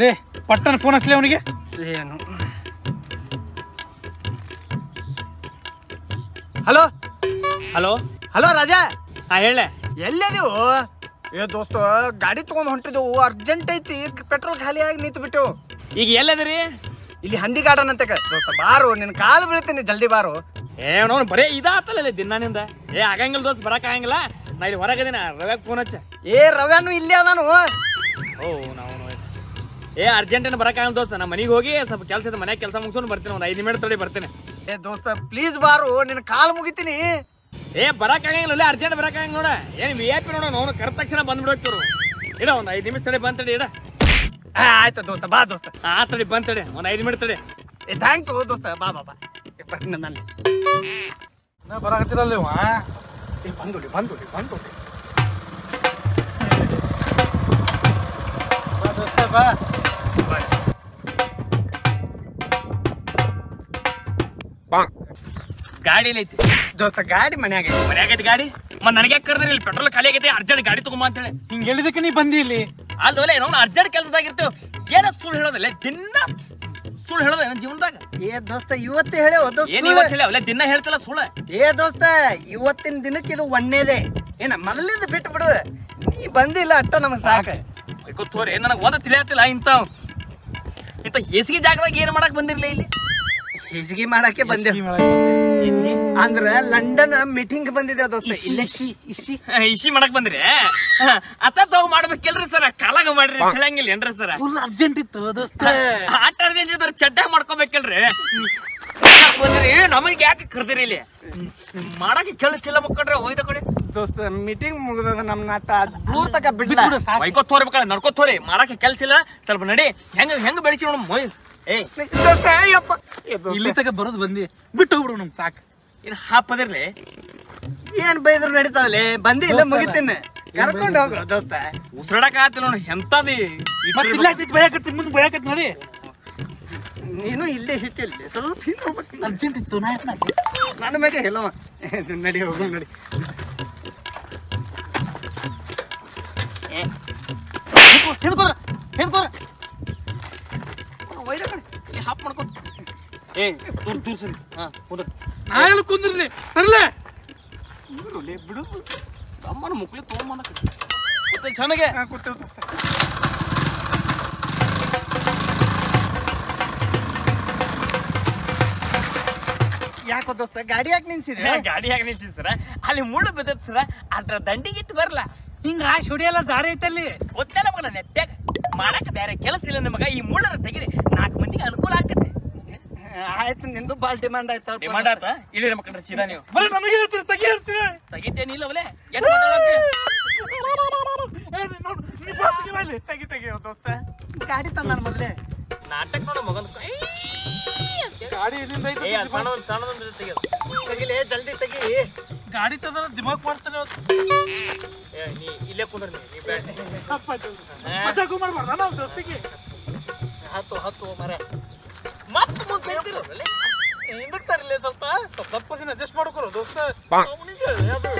ಲೇ ಪಟ್ಟನ ಫೋನ್ ಹಚ್ಲಿ ಅವನಿಗೆ? ಏನು? ಹಲೋ? ಹಲೋ? ಹಲೋ ರಾಜಾ? ಹಾ ಹೇಳೆ. ಎಲ್ಲದೀವು ಏ ದೋಸ್ತ ಗಾಡಿ ತಗೊಂಡ್ ಹೊಂಟಿದ್ದೆವು ಅರ್ಜೆಂಟ್ ಐತಿ ಪೆಟ್ರೋಲ್ ಖಾಲಿ ಆಗಿ ನಿಂತು ಬಿಟ್ಟು ಈಗ ಎಲ್ಲದ್ರಿ? ಇಲ್ಲಿ ಹಂದಿ ಗಾರ್ಡನ್ ಅಂತ ದೋಸ್ತ ಬಾರು ನಿನ್ ಕಾಲು ಬೀಳ್ತೀನಿ ಜಲ್ದಿ ಬಾರು. ಏನೋ ಬರೇ ಇದಾತಲ್ಲ ದಿನಾನಿಂದ. ಏ ಆಗಂಗಿಲ್ಲ ದೋಸ್ತ್ ಬರಕ್ ಆಗಂಗಿಲ್ಲ. ನಾ ಇಲ್ಲಿ ಹೊರಗದಿನ ರವ್ಯಾಗ ಫೋನ್ ಹಚ್ಚ. ಏ ರವ್ಯಾನು ಇಲ್ಲೇ ಅದಾನು. ಓ ನಾವು ಏ ಅರ್ಜೆಂಟೇನು ಬರಕಾಗಲ್ಲ ದೋಸ್ತ ನಮ್ಮ ಮನೆಗೆ ಹೋಗಿ ಸ್ವಲ್ಪ ಕೆಲಸ ಇದೆ ಮನ್ಯಾಗ ಕೆಲಸ ಮುಗಿಸ್ಕೊಂಡು ಬರ್ತೀನಿ ಒಂದು ಐದು ನಿಮಿಷ ತಡಿ ಬರ್ತೀನಿ. ಏ ದೋಸ್ತ ಪ್ಲೀಸ್ ಬಾರು ನಿನ್ನ ಕಾಲು ಮುಗಿತೀನಿ. ಏ ಬರಕಾಗಂಗಿಲ್ಲ ಅಲ್ಲ ಅರ್ಜೆಂಟ್ ಬರಕಾಗಂಗಿಲ್ಲ ನೋಡ. ಏನು ವಿ ಐ ಪಿ ನೋಡೋಣ ಅವನು ಕರೆದ ತಕ್ಷಣ ಬಂದ್ಬಿಡೋಕ್ತರು ಇಡ ಒಂದು ಐದು ನಿಮಿಷ ತಡಿ ಬಂತಡಿ ಇಡ. ಆಯ್ತಾ ದೋಸ್ತ ಬಾ ದೋಸ್ತ. ಆ ತಡಿ ಬಂತಡಿ ಒಂದು ಐದು ನಿಮಿಷ ತಡಿ. ಏ ಥ್ಯಾಂಕ್ಸ್ ದೋಸ್ತ ಬಾ ಬಾ ಬಾ. ಬರ್ತೀನಿ ನಾನು ಬರಕತ್ತಿರಲ್ಲ ಬಂದ್ಬಿಡಿ ಬಂದ್ಬಿಡಿ ಬಂದುಲಿ ಗಾಡಿ ಐತಿ. ದೋಸ್ತ ಗಾಡಿ ಮನ್ಯಾಗ ಐತಿ. ಮನ್ಯಾಗ ಐತಿ ಗಾಡಿ? ಮತ್ತೆ ನನಗೆ ಕರೆದ್ರಿ ಇಲ್ಲಿ? ಪೆಟ್ರೋಲ್ ಖಾಲಿ ಆಗೈತೆ ಅರ್ಜೆಂಟ್ ಗಾಡಿ ತಗೊಂಬ ಅಂತೇಳಿ ಹಿಂಗ್ ಹೇಳಿದಕ್ಕೆ ನೀ ಬಂದಿ ಇಲ್ಲಿ? ಅಲ್ಲೋಲೆ ಏನೋ ಅರ್ಜೆಂಟ್ ಕೆಲಸದಾಗಿರ್ತೇವೆ ಏನ ಸುಳ್ಳು ಹೇಳೋದಿಲ್ಲ ದಿನ ಸುಳ್ಳು ಹೇಳೋದ ನನ್ನ ಜೀವನದಾಗ? ಏ ದೋಸ್ತ ಇವತ್ತೇ ಹೇಳೋ ಹೇಳಿ ಅವೆಲ್ಲ ದಿನ ಹೇಳ್ತಲ್ಲ ಸುಳ್ಳು. ಏ ದೋಸ್ತ ಇವತ್ತಿನ ದಿನಕ್ಕೆ ಇದು ಒಣ್ಣೇದೆ. ಏನ ಮೊದಲಿಂದ ಬಿಟ್ಟು ಬಿಡು ನೀ ಬಂದಿಲ್ಲ ಅಟ್ಟ ನಮಗೆ ಸಾಕ. ತೋರಿ ನನಗೆ ಓದ ತಿಳಿಯತ್ತಿಲ್ಲ ಇಂಥ ಇಂಥ ಹೇಸಿಗೆ ಜಾಗದಾಗ ಏನ್ ಮಾಡಕ್ ಬಂದಿರ್ಲಿ ಇಲ್ಲಿ? ಹೆಸಗಿ ಮಾಡಕ್ಕೆ ಬಂದೆ. ಅಂದ್ರ ಲಂಡನ್ ಮೀಟಿಂಗ್ ಬಂದಿದೆ ದೋಸ್ತ. ಇಲ್ಲೇ ಇಸಿ ಇಸಿ ಮಾಡಕ್ ಬಂದ್ರಿ ಅತ್ತ ತಾವ್ ಮಾಡ್ಬೇಕಿಲ್ರಿ ಸರ್ ಕಾಲಾಗ ಮಾಡ್ರಿ ಕೇಳಂಗಿಲ್ಲ ಹೇಳಂಗಿಲ್ಲ ಏನ್ರಿ ಸರ್? ಫುಲ್ ಅರ್ಜೆಂಟ್ ಇತ್ತು ದೋಸ್ತ. ಆಟ ಅರ್ಜೆಂಟ್ ಇದ್ರೆ ಚಡ್ಡ ಮಾಡ್ಕೋಬೇಕಲ್ರಿ. ಬಂದ್ರಿ? ನಮಗೆ ಯಾಕೆ ಕರ್ದಿರಿ ಇಲ್ಲಿ? ಮಾಡಕ್ಕೆ ಕೆಲಸ ಇಲ್ಲ ಮಕ್ಕಳ್ರಿ ಒಯ್ದ ಕಡೆ. ದೋಸ್ತ ಮೀಟಿಂಗ್ ಮುಗಿದ ನಮ್ಮ ಅಟ್ಟ ದೂರ ತಕ ಬಿಡ್ಲ? ವೈಕೋತ್ ತೋರ್ಬೇಕಲ್ಲ ನಡ್ಕೋತ್ ತೋರಿ ಮಾಡಕ್ಕೆ ಕೆಲ್ಸ ಇಲ್ಲ. ಸ್ವಲ್ಪ ನಡಿ. ಹೆಂಗ ಹೆಂಗ್ ಬೆಳೆಸಿ ನೋಡ ಮೊಯ್. ಏ. ಇಲ್ಲಿ ತಕ ಬರೋದು ಬಂದಿ. ಬಿಟ್ಟು ಹೋಗ್ಬಿಡು ನಮ್ ಸಾಕು. ಇನ್ ಹಾಪದಿರ್ಲಿ ಏನ್ ಬೈದ್ರು ನಡೀತಾವಲ್ಲಿ ಬಂದಿ ಇಲ್ಲ ಮುಗಿತೀನಿ. ಕರ್ಕೊಂಡು ಹೋಗು. ದೋಸ್ತ ಉಸಿರಾಡಕ್ ಆಗತ್ತಿಲ್ಲ ನೋಡಿ ಎಂತದಿ ಬಯಕತ್ತಿ ಮುಂದೆ ಬಯಕತ್ತಿ ನೋಡಿ. ನೀನು ಇಲ್ಲೇ ಹಿತ್ತಿಲ್ಲ ಸ್ವಲ್ಪ ಹಿಂದೆ ಹೋಗ್ಬೇಕು. ಅರ್ಜೆಂಟ್ ಇತ್ತು ನಾ? ನನ್ನ ಮೇಲೆ ಎಲ್ಲವ ನಡಿ ಹೋಗು ನಡಿ. ಹಿಡ್ಕೊ, ಹಿಡ್ಕೊದ್ರ ಹಿಡ್ಕೊದ್ರ ಒಯ್ದ ಕಡೆ ಇಲ್ಲಿ ಹಾಪ್ ಮಾಡ್ಕೊಂಡು ಏ ದೂರ ದೂರ ಸರಿ. ಹಾ ಹೋದ ನಾ ಎಲ್ಲ ಕುಂದ್ರಲಿ ತರ್ಲೆ. ಬಿಡು. ಅಮ್ಮನ ಮುಕ್ಳಿ ತೊಗೊಂಬಂದಕ್ಕೆ ಗೊತ್ತೈತ್ ಚೆನ್ನಾಗೆ? ಹಾ, ಯಾಕೋ ದೋಸ್ತ ಗಾಡಿ ಯಾಕೆ ನಿಲ್ಸಿದ್ರ? ಗಾಡಿ ಯಾಕೆ ನಿಲ್ಸಿದ್ರ? ಸರ ಅಲ್ಲಿ ಮುಳ್ಳು ಬಿದ್ದತ್ ಸರ ಅದ್ರ ದಂಡಿಗಿತ್ತು ಬರಲ್ಲ ಹಿಂಗ ಆ ಶುಡಿಯೆಲ್ಲ ದಾರಿ ಐತಲ್ಲಿ? ಗೊತ್ತಲ್ಲ ಮಗನ ನೆತ್ತಗ ಮಾಡಕ್ ಬೇರೆ ಕೆಲಸ ಇಲ್ಲ ನಮಗ ಈ ಮುಳ್ಳರ ತೆಗಿರಿ. ನಾಲ್ಕು ಮಂದಿಗೆ ಅನುಕೂಲ ಆಗತ್ತೆ. ಆಯ್ತು ನಿಂದು ಬಾಳ್ ಡಿಮಾಂಡ್ ಆಯ್ತು ಡಿಮಾಂಡ್ ಆತ ಇಲ್ಲಿ ಮಕ್ಕಳ ಚೀನಾ ನೀವು. ಬರೀ ನನಗೆ ಹೇಳ್ತೀರಿ ತೆಗಿ ಹೇಳ್ತೀರಿ. ತೆಗಿತೇನಿಲ್ಲ ಅವಲೇ? ಎಟ್ ಮಾತಾಡತ್ತೆ? ಏ, ನೀ ನೋಡು, ನೀ ಬಾ ತೆಗಿ ಬಾ ಇಲ್ಲಿ. ತೆಗಿ ತೆಗಿ ದೋಸ್ತ. ಗಾಡಿ ತಂದ ಮೊದ್ಲೇ. ನಾಟಕ ನೋಡ ಮಗನ ಗಾಡಿ ಎಲ್ಲಿಂದ ಐತೆ ಸಣ್ಣದೊಂದು ಸಣ್ಣದೊಂದು ತೆಗಿಯೋದು. ತೆಗಿಲೇ ಜಲ್ದಿ ತೆಗಿ. ಗಾಡಿ ತಂದ ದಿಮಾಕ್ ಮಾಡ್ತಾನೆ ಅವತ್ತು. ಏ ನೀ ಇಲ್ಲೇ ಕುಂದ್ರ ನೀ ಮಾಡ್ಬಾರ್ದಾ ನಾವು ದೋಸ್ತಿಗೆ ಹತ್ತು ಹತ್ತು ಮರ. ಮತ್ತೆ ಮುಂದೆ ಹೇಳ್ತಿರಲ್ಲ ಹಿಂದಕ್ಕೆ ಸರಿಲೇ ಸ್ವಲ್ಪ. ಸ್ವಲ್ಪ ದಿನ ಅಡ್ಜಸ್ಟ್ ಮಾಡ್ಕೊರೋ ದೋಸ್ತ ಅವ್ನಿಗೆ ಅದು.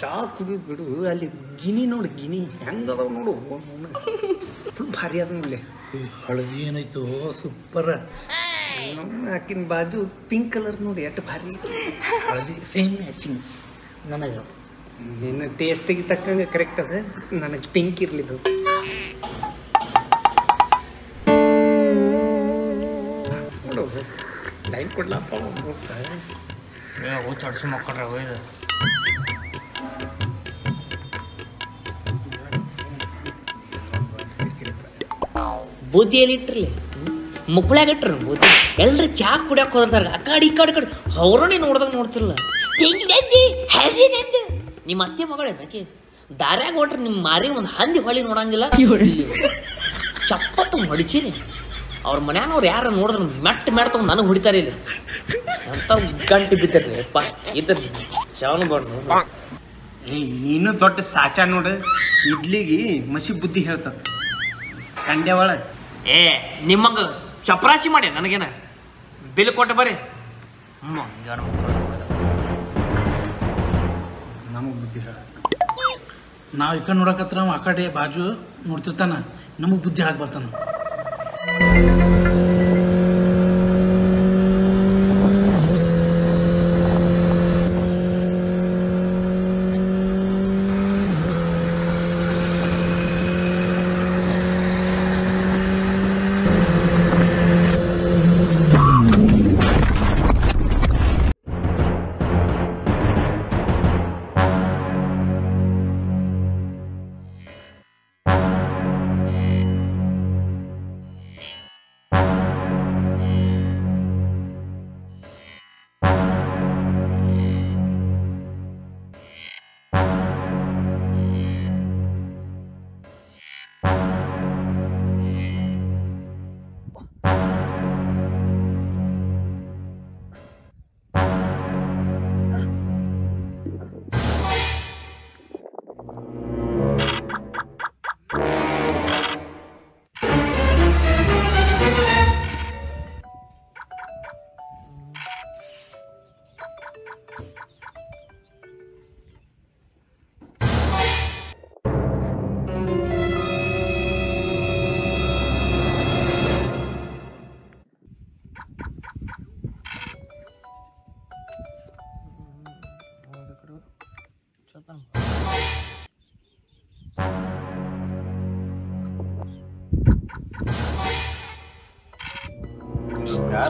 ಚಾ ಕುಡಿದ್ ಬಿಡು ಅಲ್ಲಿ ಗಿನಿ ನೋಡು ಗಿನಿ ಹೆಂಗದವ ನೋಡು. ಫುಲ್ ಭಾರಿ ಅದ ನೋಡ್ಲಿ. ಹಳದಿ ಏನಾಯ್ತು? ಸೂಪರ್. ನಮ್ಮ ಆಕಿನ ಬಾಜು ಪಿಂಕ್ ಕಲರ್ ನೋಡಿ ಎಷ್ಟು ಭಾರಿ ಐತಿ. ಹಳದಿ ಸೇಮ್ ಮ್ಯಾಚಿಂಗ್ ನನಗೆ. ನಿನ್ನ ಟೇಸ್ಟಿಗೆ ತಕ್ಕಂಗೆ ಕರೆಕ್ಟ್ ಅದ. ನನಗೆ ಪಿಂಕ್ ಇರ್ಲಿ ದೋಸ್ತ ನೋಡು ಲೈನ್ ಕೊಡ್ಲಪ್ಪ. ದೋಸ್ತ ಚಡ್ಸು ಮಕ್ಕಳ್ರೆ ಒಯ್ದು ಬೂದಿಯಲ್ಲಿ ಇಟ್ರಲಿ ಇಟ್ಟರು ಬೂತಿ ಎಲ್ಲರೂ ಚಾ ಕುಡಿಯಕ್ಕೆ ಹೋದ್ರ ಆ ಕಡೆ, ಈ ಕಡೆ ಕಡೆ. ಅವ್ರನ್ನೇ ನೋಡ್ದಾಗ ನೋಡ್ತಿರಲ್ಲ ನಿಮ್ಮ ಅತ್ತೆ ಮಗಳೇ ಆಕೆ ದಾರ್ಯಾಗ ಹೊಟ್ರೆ ನಿಮ್ಮ ಮಾರಿ ಒಂದು ಹಂದಿ ಹೊಳಿ ನೋಡಂಗಿಲ್ಲ. ಚಪ್ಪತ್ತು ಹೊಡಿಚೀನಿ. ಅವ್ರ ಮನ್ಯಾನವ್ರು ಯಾರು ನೋಡಿದ್ರು ಮೆಟ್ಟ ಮೆಟ್ಟ ತಗೊಂಡು ನನಗೆ ಹೊಡಿತಾರೆ ಇಲ್ಲಿ. ಅಂತ ಗಂಟು ಬಿದ್ದಿರ್ಲಿ ಅಪ್ಪ. ಇದ್ರಿ ಚಾವನ ಬಣ್ಣ ಏ, ನೀನು ದೊಡ್ಡ ಸಾಚಾ ನೋಡು. ಇಡ್ಲಿಗೆ ಮಸಿ ಬುದ್ಧಿ ಹೇಳ್ತ ಕಂಡ್ಯಾವಳ ಏ, ನಿಮ್ಮಂಗ ಚಪ್ರಾಸಿ ಮಾಡಿ, ನನಗೇನ? ಬಿಲ್ ಕೊಟ್ಟು ಬರ್ರಿ. ನಮಗೆ ಬುದ್ಧಿ ಹೇಳ. ನಾವು ಈ ನೋಡಕತ್ರ ಆ ಕಡೆ ಬಾಜು ನೋಡ್ತಿರ್ತಾನ, ನಮಗೆ ಬುದ್ಧಿ ಹಾಕಿ ಬರ್ತಾನ.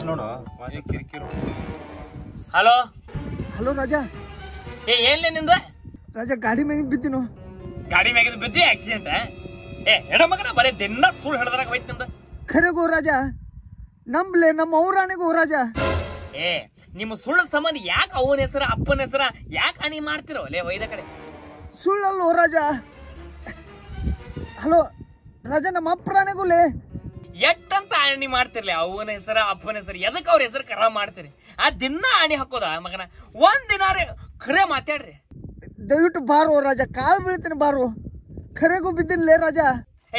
ನೋಡು? ಕಿರಿಕಿರು ಹಲೋ? ಹಲೋ ರಾಜಾ. ಏ ಏನ್ಲೇ ನಿಂದ? ರಾಜಾ ಗಾಡಿ ಮ್ಯಾಗಿಂದ ಬಿದ್ದೀನು? ಗಾಡಿ ಮ್ಯಾಗಿಂದ ಬಿದ್ದಿ ಆಕ್ಸಿಡೆಂಟ್ ಏ ಎಡ ಮಗನ ಬರೀ ದಿನ ಸುಳ್ಳು ಹಿಡ್ದಾಗ ಹೋಯ್ತು ನಿಂದ. ಖರೆಗೋ ರಾಜಾ. ನಂಬ್ಲೆ ನಮ್ಮ ಔರಾಣಿಗೂ ರಾಜಾ. ಏ ನಿಮ್ಮ ಸುಳ್ಳು ಸಂಬಂಧ ಯಾಕೆ ಅವನ ಹೆಸರ ಅಪ್ಪನ ಹೆಸರ ಯಾಕೆ ಹಾನಿ ಮಾಡ್ತಿರೋ? ಲೇ ವೈದ ಕಡೆ. ಸುಳ್ಳಲ್ಲೋ ರಾಜಾ. ಹಲೋ ರಾಜ ನಮ್ಮ ಅಪ್ರಾಣಿಗುಲೇ ಎಟ್ಟಂತ ಆಣಿ ಮಾಡ್ತಿರ್ಲಿ? ಅವನ ಹೆಸರ ಅಪ್ಪನ ಹೆಸರು ಎದಕ್ಕೆ ಅವ್ರ ಹೆಸರು ಕರ ಮಾಡ್ತೀರಿ? ಆ ದಿನ ಆಣಿ ಹಾಕೋದ ಮಗನ? ಒಂದ್ ದಿನ ಖರೆ ಮಾತಾಡ್ರಿ. ದಯವಿಟ್ಟು ಬಾರು ರಾಜ ಕಾಲ್ ಬೀಳ್ತೀನಿ ಬಾರು. ಖರೆಗೂ ಬಿದ್ದಿಲ್ಲ ರಾಜ?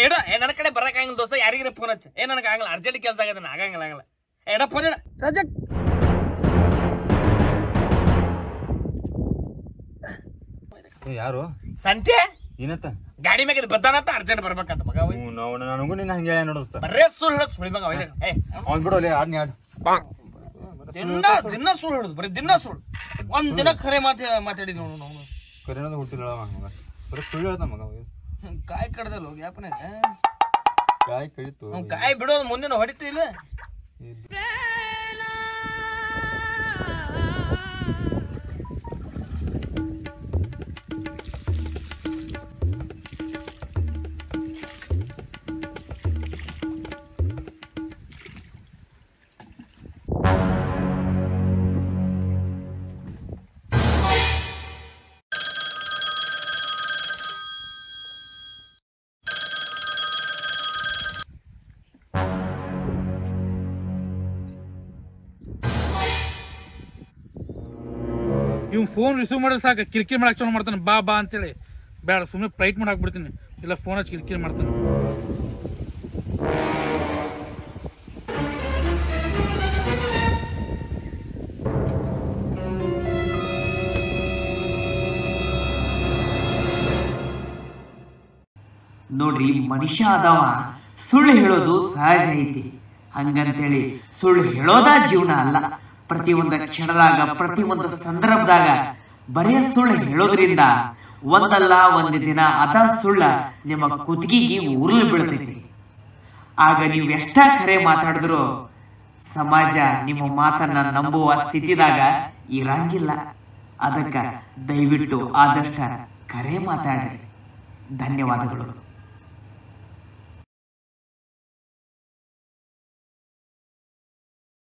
ಎಡ ಏ ನನ್ನ ಕಡೆ ಬರಕಾಗಿಲ್ಲ ದೋಸ್ತ ಯಾರಿಗಾರ ಫೋನ್ ಹಚ್ಚ? ಏ ನನಗೆ ಆಗಲ್ಲ ಅರ್ಜೆಂಟ್ ಕೆಲಸ ಆಗದ ಆಗಂಗಿಲ್ಲ ಆಗಲ್ಲ ಎಡ ಫೋನ್ ಎಡ ರಾಜಾ! ಏ ಯಾರು? ಸಂತೆ? ಏನತ್ತ ಗಾಡಿ ಮ್ಯಾಗ ಬರ್ತಾನಂತ ಅರ್ಜೆಂಟ್ ಬರ್ಬೇಕಂತ ಮಗ ನಾವು ನನಗೂ ನಿನ್ನ ಹಂಗೆ ನೋಡಿಸ್ತ. ಬರೇ ಸುಳ್ಳು ಹೇಳೋದು ಸುಳಿ ಮಗ ಅವ್ನು ಬಿಡು ಆಡ್ನಿ ಆಡ್. ದಿನ ದಿನ ಸುಳ್ಳು ಹೇಳುದು ಬರೀ ದಿನ ಸುಳ್ಳು. ಒಂದ್ ದಿನ ಖರೆ ಮಾತು ಮಾತಾಡಿದ್ ನೋಡು ನಾವು. ಕರೆನೋದು ಹುಟ್ಟಿಲ್ಲ ಮಗ ಬರೀ ಸುಳ್ಳು ಹೇಳ್ದ ಮಗ. ಕಾಯಿ ಕಡ್ದಲ್ಲ ಹೋಗಿ ಯಾಪನ ಕಾಯಿ ಕಡಿತು. ಕಾಯಿ ಬಿಡೋದು ಮುಂದಿನ ಹೊಡಿತು ಇಲ್ಲ ಇವ್ ಫೋನ್ ರಿಸೀವ್ ಮಾಡಿದ್ರೆ ಸಾಕು. ಕಿರಿಕಿರಿ ಮಾಡಕ್ ಚಲೋ ಮಾಡ್ತಾನೆ. ಬಾ ಬಾ ಅಂತೇಳಿ. ಬೇಡ ಸುಮ್ಮನೆ ಫ್ಲೈಟ್ ಮಾಡಿ ಬಿಡ್ತೀನಿ. ಇಲ್ಲ ಫೋನ್ ಹಚ್ಚಿ ಕಿರಿಕಿರಿ ಮಾಡ್ತಾನೆ. ನೋಡ್ರಿ, ಮನುಷ್ಯ ಅದಾವ ಸುಳ್ಳು ಹೇಳೋದು ಸಹಜ ಐತಿ. ಹಂಗಂತೇಳಿ ಸುಳ್ಳು ಹೇಳೋದ ಜೀವನ ಅಲ್ಲ. ಪ್ರತಿಯೊಂದು ಕ್ಷಣದಾಗ, ಪ್ರತಿಯೊಂದು ಸಂದರ್ಭದಾಗ ಬರೆಯ ಸುಳ್ಳು ಹೇಳೋದ್ರಿಂದ ಒಂದಲ್ಲ ಒಂದು ದಿನ ಅದ ಸುಳ್ಳ ನಿಮ್ಮ ಕುತ್ತಿಗೆಗೆ ಉರುಳು ಬೀಳ್ತೈತಿ. ಆಗ ನೀವು ಎಷ್ಟ ಕರೆ ಮಾತಾಡಿದ್ರು ಸಮಾಜ ನಿಮ್ಮ ಮಾತನ್ನ ನಂಬುವ ಸ್ಥಿತಿದಾಗ ಇರಂಗಿಲ್ಲ. ಅದಕ್ಕ ದಯವಿಟ್ಟು ಆದಷ್ಟ ಕರೆ ಮಾತಾಡ್ರಿ. ಧನ್ಯವಾದಗಳು.